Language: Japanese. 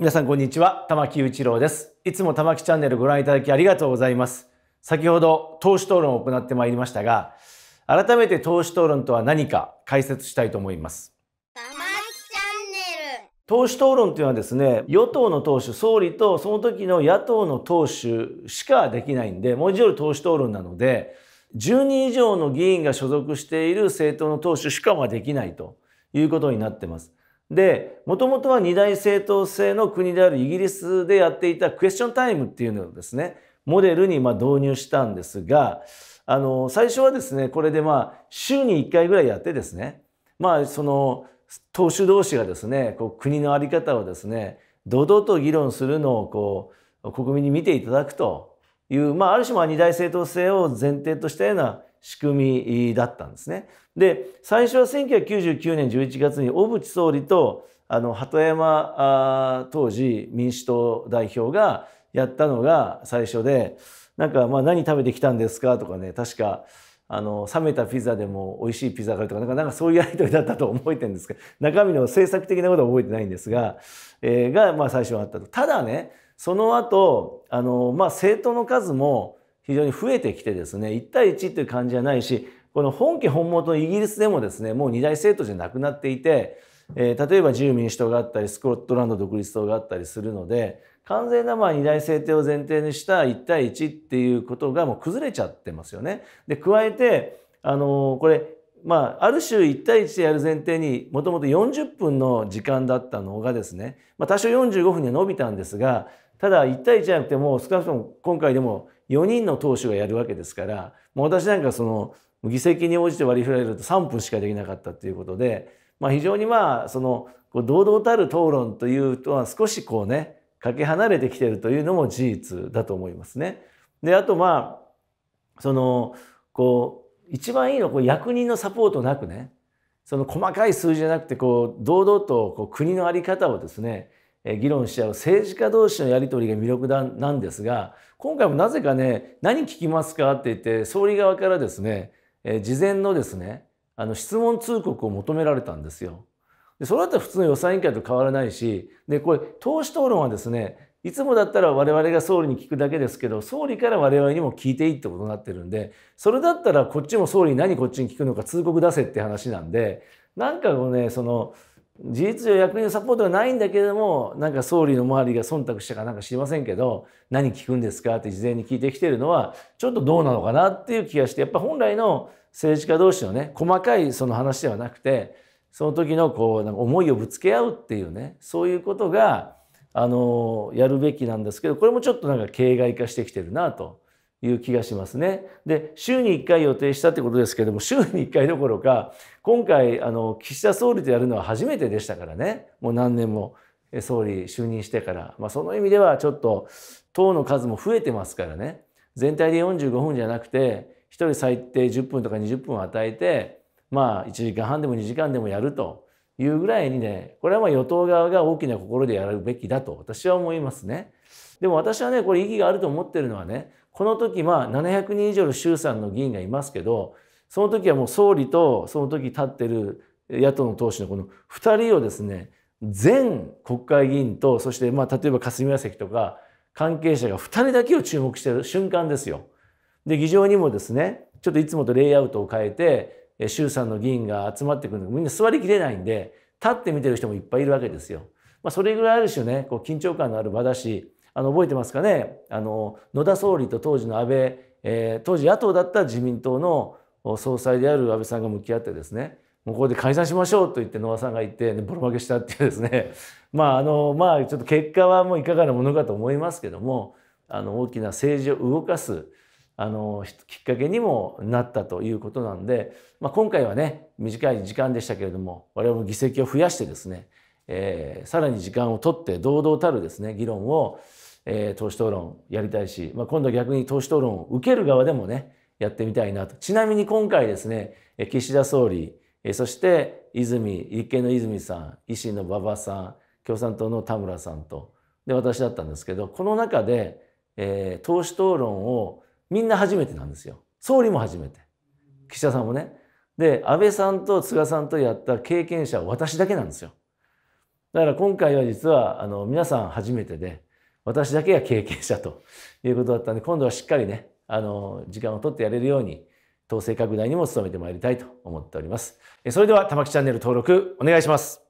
皆さんこんにちは。玉木一郎です。いつも玉木チャンネルご覧いただきありがとうございます。先ほど党首討論を行ってまいりましたが改めて党首討論とは何か解説したいと思います。玉木チャンネル。党首討論というのはですね与党の党首総理とその時の野党の党首しかできないんで文字通り党首討論なので10人以上の議員が所属している政党の党首しかはできないということになってます。で、もともとは二大政党制の国であるイギリスでやっていたクエスチョンタイムっていうのをですね、モデルにま導入したんですが、あの、最初はですね、これでまあ、週に1回ぐらいやってですね、まあ、その、党首同士がですね、こう国の在り方をですね、堂々と議論するのをこう、国民に見ていただくという、まあ、ある種まあ二大政党制を前提としたような仕組みだったんですね。で最初は1999年11月に小渕総理とあの鳩山当時民主党代表がやったのが最初でなんかまあ何食べてきたんですか？とかね確かあの冷めたピザでも美味しいピザがあるとかなんかなんかそういうやり取りだったと覚えてるんですけど中身の政策的なことは覚えてないんですが、えー、がまあ最初はあったと。ただねその後あのまあ政党の数も非常に増えてきてですね1対1という感じじゃないしこの本家本元のイギリスでもですねもう二大政党じゃなくなっていて、えー、例えば自由民主党があったりスコットランド独立党があったりするので完全なまあ二大政党を前提にした1対1っていうことがもう崩れちゃってますよね。で加えてあのこれまあ、ある種1対1でやる前提にもともと40分の時間だったのがですね、まあ、多少45分には伸びたんですがただ1対1じゃなくても少なくとも今回でも4人の党首がやるわけですからもう私なんかその議席に応じて割り振られると3分しかできなかったということで、まあ、非常にまあその堂々たる討論というとは少しこうねかけ離れてきてるというのも事実だと思いますね。であとまあそのこう一番いいのはこう役人のサポートなくねその細かい数字じゃなくてこう堂々とこう国の在り方をですね議論しちゃう政治家同士のやり取りが魅力なんですが今回もなぜかね何聞きますかって言って総理側からですね事前のですねあの質問通告を求められたんですよ。でそれだったら普通の予算委員会と変わらないしでこれ党首討論はですねいつもだったら我々が総理に聞くだけですけど総理から我々にも聞いていいってことになってるんでそれだったらこっちも総理に何こっちに聞くのか通告出せって話なんでなんかこうねその事実上役員サポートがないんだけどもなんか総理の周りが忖度したかなんか知りませんけど何聞くんですかって事前に聞いてきてるのはちょっとどうなのかなっていう気がしてやっぱ本来の政治家同士のね細かいその話ではなくてその時のこうなんか思いをぶつけ合うっていうねそういうことがあのやるべきなんですけどこれもちょっとなんか形骸化してきてるなという気がしますね。で週に1回予定したってことですけども週に1回どころか今回あの岸田総理とやるのは初めてでしたからねもう何年も総理就任してから、まあ、その意味ではちょっと党の数も増えてますからね全体で45分じゃなくて1人最低10分とか20分与えてまあ1時間半でも2時間でもやるというぐらいにねこれはまあ与党側が大きな心でやるべきだと私は思いますね。でも私はねこれ意義があると思ってるのはねこの時まあ700人以上の衆参の議員がいますけどその時はもう総理とその時立ってる野党の党首のこの2人をですね全国会議員とそしてまあ例えば霞が関とか関係者が2人だけを注目してる瞬間ですよ。で議場にもですねちょっといつもとレイアウトを変えて衆参の議員が集まってくるのみんな座りきれないんで立って見てる人もいっぱいいるわけですよ。まあ、それぐらいある種ねこう緊張感のある場だしあの覚えてますかね？あの野田総理と当時の安倍、えー、当時野党だった自民党の総裁である安倍さんが向き合ってですねもうここで解散しましょうと言って野田さんが言って、ね、ボロ負けしたっていうですね。まああのまあちょっと結果はもういかがなものかと思いますけどもあの大きな政治を動かすあのきっかけにもなったということなんで、まあ、今回はね短い時間でしたけれども我々も議席を増やしてですね、えー、さらに時間を取って堂々たるですね議論をえー、党首討論やりたいし、まあ、今度は逆に党首討論を受ける側でもねやってみたいなと。ちなみに今回ですね岸田総理そして泉立憲の泉さん維新の馬場さん共産党の田村さんとで私だったんですけどこの中で、えー、党首討論をみんな初めてなんですよ。総理も初めて。岸田さんもね。で安倍さんと菅さんとやった経験者は私だけなんですよ。だから今回は実はあの皆さん初めてで私だけが経験者ということだったんで今度はしっかりねあの時間を取ってやれるように統制拡大にも努めてまいりたいと思っております。それでは玉木チャンネル登録お願いします。